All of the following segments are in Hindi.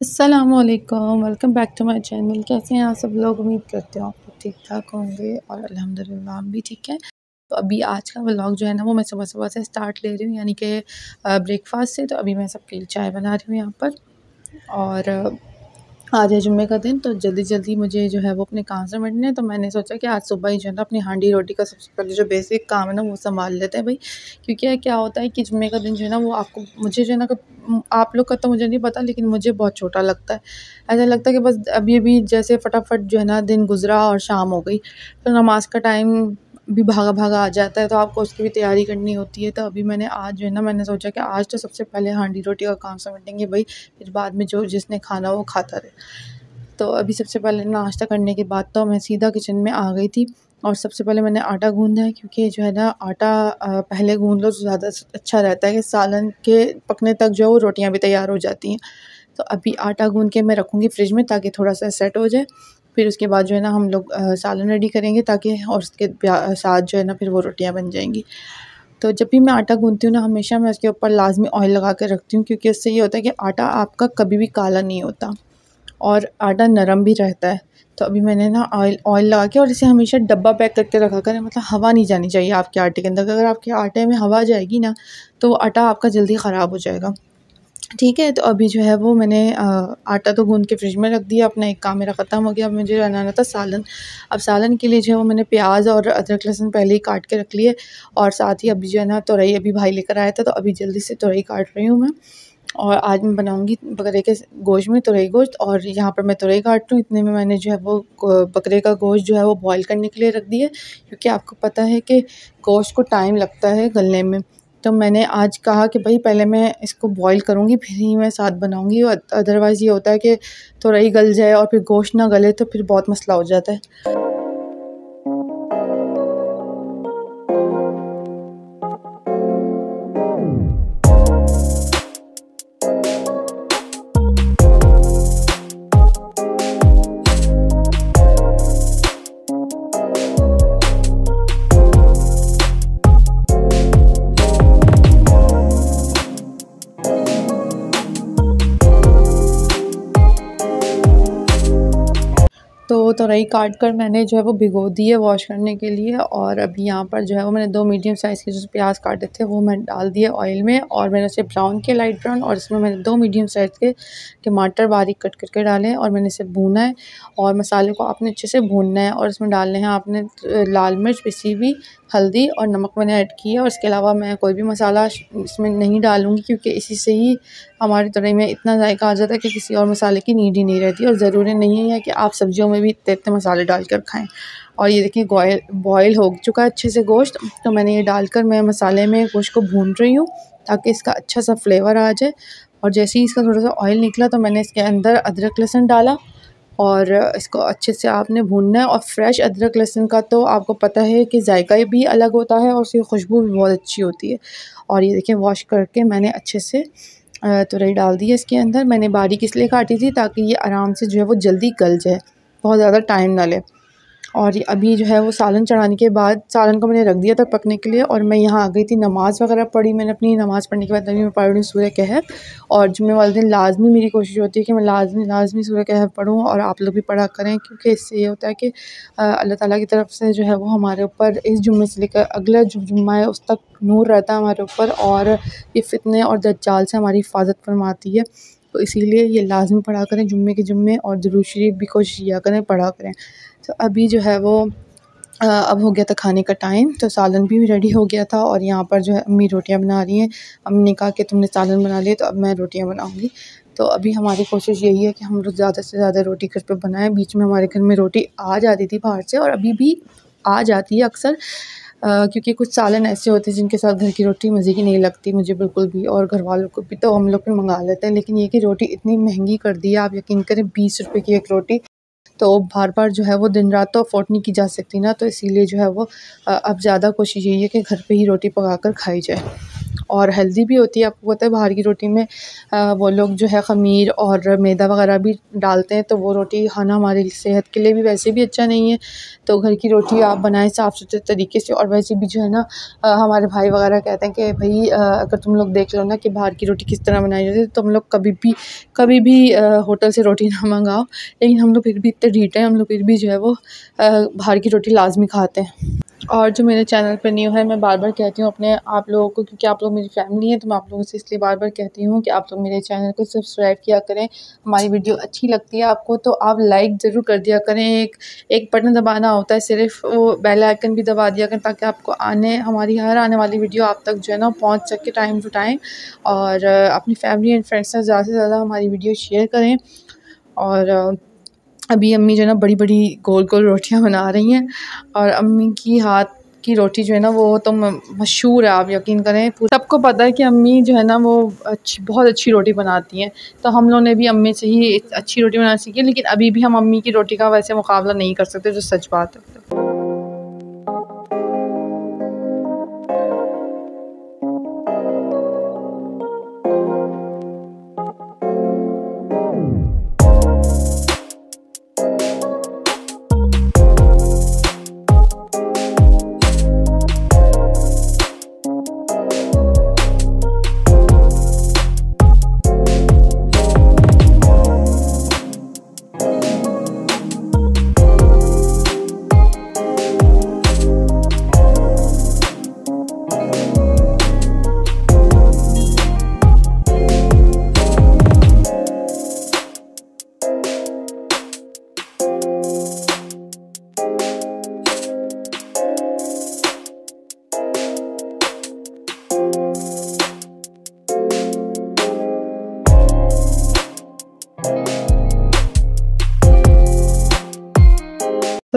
असलकम welcome back to my channel कैसे हैं आप सब लोग? उम्मीद करते हो आप ठीक ठाक होंगे और अल्हम्दुलिल्लाह हम भी ठीक है। तो अभी आज का व्लॉग जो है ना, वो मैं सुबह सुबह से स्टार्ट ले रही हूँ, यानी कि ब्रेकफास्ट से। तो अभी मैं सबके लिए चाय बना रही हूँ यहाँ पर और आज है जुम्मे का दिन तो जल्दी जल्दी मुझे जो है वो अपने काम से मिटने तो मैंने सोचा कि आज सुबह ही जो है ना अपनी हांडी रोटी का सबसे पहले जो बेसिक काम है ना वो संभाल लेते हैं भाई। क्योंकि क्या होता है कि जुम्मे का दिन जो है ना वो आपको, मुझे जो है ना आप लोग का तो मुझे नहीं पता लेकिन मुझे बहुत छोटा लगता है। ऐसा लगता है कि बस अभी अभी जैसे फटाफट जो है ना दिन गुजरा और शाम हो गई। तो नमाज़ का टाइम भी भागा भागा आ जाता है तो आपको उसकी भी तैयारी करनी होती है। तो अभी मैंने आज जो है ना, मैंने सोचा कि आज तो सबसे पहले हांडी रोटी का काम समेटेंगे भाई, फिर बाद में जो जिसने खाना वो खाता रहे। तो अभी सबसे पहले नाश्ता करने के बाद तो मैं सीधा किचन में आ गई थी और सबसे पहले मैंने आटा गूंदा है, क्योंकि जो है ना, आटा पहले गूंद लो तो ज़्यादा अच्छा रहता है कि सालन के पकने तक जो है वो रोटियाँ भी तैयार हो जाती हैं। तो अभी आटा गूंद के मैं रखूँगी फ्रिज में ताकि थोड़ा सा सेट हो जाए। फिर उसके बाद जो है ना हम लोग सालन रेडी करेंगे ताकि और उसके साथ जो है ना फिर वो रोटियाँ बन जाएँगी। तो जब भी मैं आटा गूंथती हूँ ना, हमेशा मैं उसके ऊपर लाजमी ऑयल लगा कर रखती हूँ क्योंकि इससे ये होता है कि आटा आपका कभी भी काला नहीं होता और आटा नरम भी रहता है। तो अभी मैंने ना ऑयल ऑयल लगा के और इसे हमेशा डब्बा पैक करके रखा करें मतलब हवा नहीं जानी चाहिए आपके आटे के अंदर। अगर आपके आटे में हवा जाएगी ना तो आटा आपका जल्दी ख़राब हो जाएगा। ठीक है तो अभी जो है वो मैंने आटा तो गूंद के फ्रिज में रख दिया, अपना एक काम मेरा ख़त्म हो गया। अब मुझे बनाना था सालन। अब सालन के लिए जो है वो मैंने प्याज और अदरक लहसुन पहले ही काट के रख लिए और साथ ही अभी जो है ना तुरई अभी भाई लेकर आया था तो अभी जल्दी से तुरई काट रही हूँ मैं। और आज मैं बनाऊँगी बकरे के गोश्त में तुरई गोश्त और यहाँ पर मैं तुरई काट हूँ। इतने में मैंने जो है वो बकरे का गोश्त जो है वो बॉईल करने के लिए रख दिया, क्योंकि आपको पता है कि गोश्त को टाइम लगता है गलने में। तो मैंने आज कहा कि भाई पहले मैं इसको बॉईल करूँगी, फिर ही मैं साथ बनाऊँगी अदरवाइज़ ये होता है कि थोड़ा ही गल जाए और फिर गोश्त ना गले तो फिर बहुत मसला हो जाता है। तोरई काट कर मैंने जो है वो भिगो दी है वॉश करने के लिए और अभी यहाँ पर जो है वो मैंने दो मीडियम साइज़ के जो प्याज काटे थे वो मैंने डाल दिए ऑयल में और मैंने उसे ब्राउन किया लाइट ब्राउन और इसमें मैंने दो मीडियम साइज़ के टमाटर बारीक कट करके डाले और मैंने इसे भूना है और मसाले को आपने अच्छे से भूनना है और इसमें डालने हैं आपने लाल मिर्च, पिसी हुई हल्दी और नमक मैंने ऐड किया और इसके अलावा मैं कोई भी मसाला इसमें नहीं डालूँगी क्योंकि इसी से ही हमारी तरह में इतना जायका आ जाता है कि किसी और मसाले की नीड ही नहीं रहती और ज़रूरी नहीं है कि आप सब्जियों में भी इतने इतने मसाले डाल कर खाएँ। और ये देखिए बॉयल बॉयल हो चुका है अच्छे से गोश्त तो मैंने ये डालकर मैं मसाले में गोश्त को भून रही हूँ ताकि इसका अच्छा सा फ्लेवर आ जाए। और जैसे ही इसका थोड़ा सा ऑयल निकला तो मैंने इसके अंदर अदरक लहसुन डाला और इसको अच्छे से आपने भूनना है और फ्रेश अदरक लहसुन का तो आपको पता है कि जायका भी अलग होता है और उसकी खुशबू भी बहुत अच्छी होती है। और ये देखिए वॉश करके मैंने अच्छे से तुरई डाल दी है इसके अंदर। मैंने बारीक इसलिए काटी थी ताकि ये आराम से जो है वो जल्दी गल जाए, बहुत ज़्यादा टाइम ना ले। और अभी जो है वो सालन चढ़ाने के बाद, सालन को मैंने रख दिया था पकने के लिए और मैं यहाँ आ गई थी नमाज़ वगैरह पढ़ी। मैंने अपनी नमाज़ पढ़ने के बाद अभी मैं पढ़ रही सूर्य कहर और जुम्मे वाले दिन लाजमी मेरी कोशिश होती है कि मैं लाजमी लाजमी सूर्य कहर पढ़ूँ और आप लोग भी पढ़ा करें क्योंकि इससे ये होता है कि अल्लाह ताली की तरफ़ से जो है वो हमारे ऊपर इस जुम्मे से लेकर अगला जो जुम्मा है उस तक नूर रहता है हमारे ऊपर और ये फितने और दज्जाल से हमारी हिफाजत फरमाती है। तो इसीलिए ये लाजमी पढ़ा करें जुम्मे के जुम्मे और ज़रूर शरीफ भी कोशिश किया करें, पढ़ा करें। तो अभी जो है वो अब हो गया था खाने का टाइम तो सालन भी रेडी हो गया था और यहाँ पर जो है अम्मी रोटियाँ बना रही हैं। अम्मी ने कहा कि तुमने सालन बना लिया तो अब मैं रोटियाँ बनाऊँगी। तो अभी हमारी कोशिश यही है कि हम लोग ज़्यादा से ज़्यादा रोटी घर पर बनाएँ। बीच में हमारे घर में रोटी आ जाती थी बाहर से और अभी भी आ जाती है अक्सर क्योंकि कुछ सालन ऐसे होते हैं जिनके साथ घर की रोटी मज़े की नहीं लगती मुझे बिल्कुल भी और घर वालों को भी तो हम लोग भी मंगा लेते हैं। लेकिन ये कि रोटी इतनी महँगी कर दी है, आप यकीन करें बीस रुपए की एक रोटी। तो बार बार जो है वो दिन रात तो अफोर्ड नहीं की जा सकती ना तो इसीलिए जो है वो अब ज़्यादा कोशिश यही है कि घर पे ही रोटी पकाकर खाई जाए। और हेल्दी भी होती है। आपको पता है, बाहर की रोटी में वो लोग जो है ख़मीर और मैदा वगैरह भी डालते हैं तो वो रोटी खाना हमारी सेहत के लिए भी वैसे भी अच्छा नहीं है। तो घर की रोटी आप बनाएँ साफ़ सुथरे तरीके से और वैसे भी जो है ना हमारे भाई वगैरह कहते हैं कि, भाई अगर तुम लोग देख लो ना कि बाहर की रोटी किस तरह बनाई जाती है तो तुम लोग कभी भी कभी भी होटल से रोटी ना मंगाओ। लेकिन हम लोग फिर भी इतने ढीट हैं, हम लोग फिर भी जो है वो बाहर की रोटी लाजमी खाते हैं। और जो मेरे चैनल पर न्यू है, मैं बार बार कहती हूँ अपने आप लोगों को क्योंकि आप लोग मेरी फैमिली है तो मैं आप लोगों से इसलिए बार बार कहती हूँ कि आप लोग मेरे चैनल को सब्सक्राइब किया करें। हमारी वीडियो अच्छी लगती है आपको तो आप लाइक ज़रूर कर दिया करें। एक एक बटन दबाना होता है, सिर्फ़ वो बेल आइकन भी दबा दिया करें ताकि आपको आने, हमारी हर आने वाली वीडियो आप तक जो है ना पहुँच सके टाइम टू टाइम। और, अपनी फैमिली एंड फ्रेंड्स से ज़्यादा से ज़्यादा हमारी वीडियो शेयर करें। और अभी अम्मी जो है ना बड़ी बड़ी गोल गोल रोटियाँ बना रही हैं और अम्मी की हाथ की रोटी जो है ना वो तो मशहूर है, आप यकीन करें। सबको पता है कि अम्मी जो है ना वो अच्छी, बहुत अच्छी रोटी बनाती हैं। तो हम लोगों ने भी अम्मी से ही अच्छी रोटी बनाना सीखी, लेकिन अभी भी हम अम्मी की रोटी का वैसे मुकाबला नहीं कर सकते, जो सच बात है।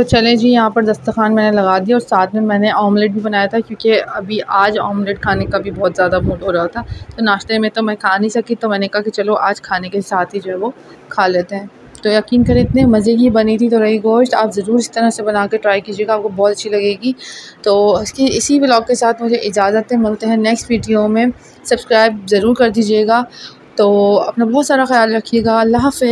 तो चलें जी, यहाँ पर दस्तखान मैंने लगा दिया और साथ में मैंने ऑमलेट भी बनाया था क्योंकि अभी आज ऑमलेट खाने का भी बहुत ज़्यादा मूड हो रहा था। तो नाश्ते में तो मैं खा नहीं सकी तो मैंने कहा कि चलो आज खाने के साथ ही जो है वो खा लेते हैं। तो यकीन करें, इतने मज़े की बनी थी तो रही गोश्त। आप ज़रूर इस तरह से बना के ट्राई कीजिएगा, आपको बहुत अच्छी लगेगी। तो इसकी, इसी ब्लॉग के साथ मुझे इजाज़त मिलते हैं नेक्स्ट वीडियो में। सब्सक्राइब ज़रूर कर दीजिएगा। तो अपना बहुत सारा ख्याल रखिएगा। अल्लाह हाफ़